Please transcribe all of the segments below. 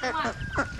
Come on.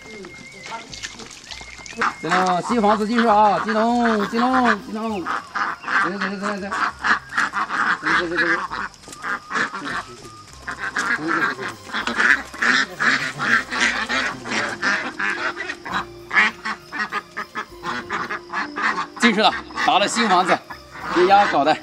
行，新房子进去啊！金龙，金龙，金龙，走走走走走，进去了，打了新房子，给鸭搞的。